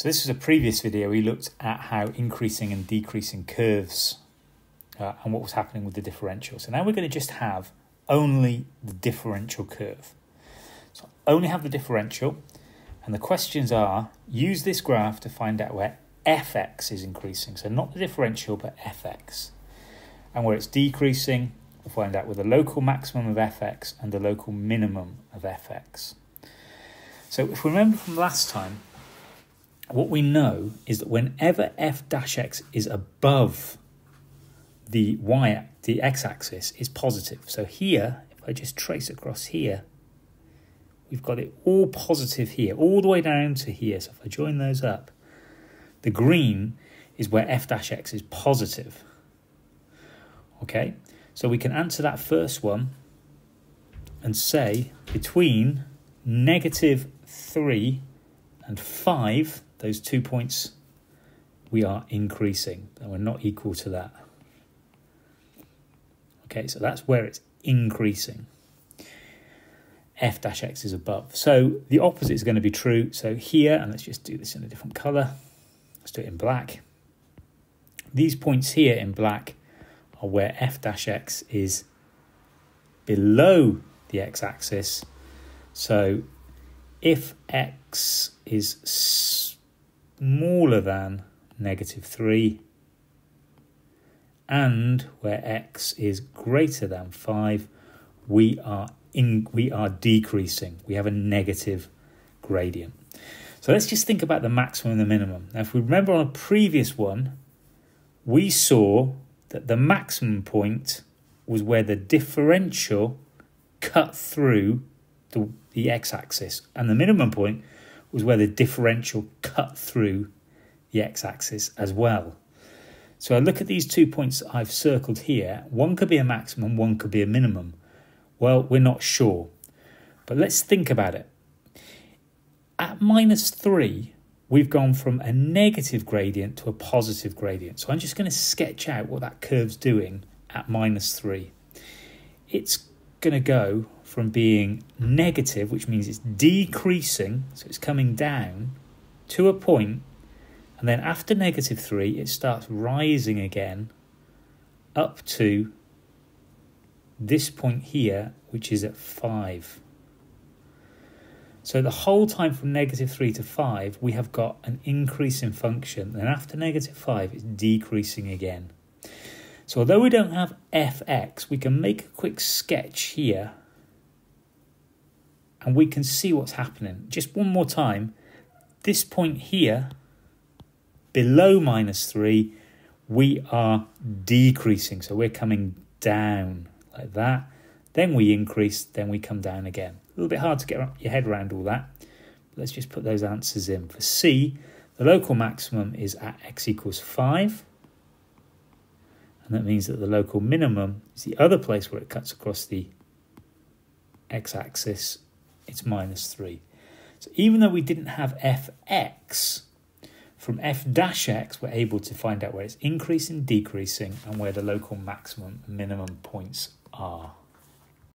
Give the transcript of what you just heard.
So this is a previous video. We looked at how increasing and decreasing curves uh, and what was happening with the differential. So now we're going to just have only the differential curve. So only have the differential. And the questions are, use this graph to find out where fx is increasing. So not the differential, but fx. And where it's decreasing, we'll find out with the local maximum of fx and the local minimum of fx. So if we remember from last time, what we know is that whenever f dash x is above the y, the x-axis is positive. So here, if I just trace across here, we've got it all positive here, all the way down to here. So if I join those up, the green is where f dash x is positive. Okay, so we can answer that first one and say between negative 3 and 5 those two points, we are increasing, and we're not equal to that. Okay, so that's where it's increasing. f dash x is above. So the opposite is going to be true. So here, and let's just do this in a different color. Let's do it in black. These points here in black are where f dash x is below the x-axis. So if x is smaller than negative 3 and where x is greater than 5 we are in we are decreasing. We have a negative gradient. So let's just think about the maximum and the minimum. Now if we remember on a previous one we saw that the maximum point was where the differential cut through the, the x-axis and the minimum point was where the differential cut through the x-axis as well. So I look at these two points I've circled here. One could be a maximum, one could be a minimum. Well, we're not sure. But let's think about it. At minus 3, we've gone from a negative gradient to a positive gradient. So I'm just going to sketch out what that curve's doing at minus 3. It's going to go from being negative, which means it's decreasing, so it's coming down, to a point, and then after negative 3, it starts rising again up to this point here, which is at 5. So the whole time from negative 3 to 5, we have got an increase in function. And after negative 5, it's decreasing again. So although we don't have fx, we can make a quick sketch here and we can see what's happening. Just one more time, this point here, below minus 3, we are decreasing. So we're coming down like that. Then we increase, then we come down again. A little bit hard to get your head around all that. Let's just put those answers in. For C, the local maximum is at x equals 5. And that means that the local minimum is the other place where it cuts across the x-axis it's minus 3. So even though we didn't have fx, from f dash x, we're able to find out where it's increasing, decreasing, and where the local maximum and minimum points are.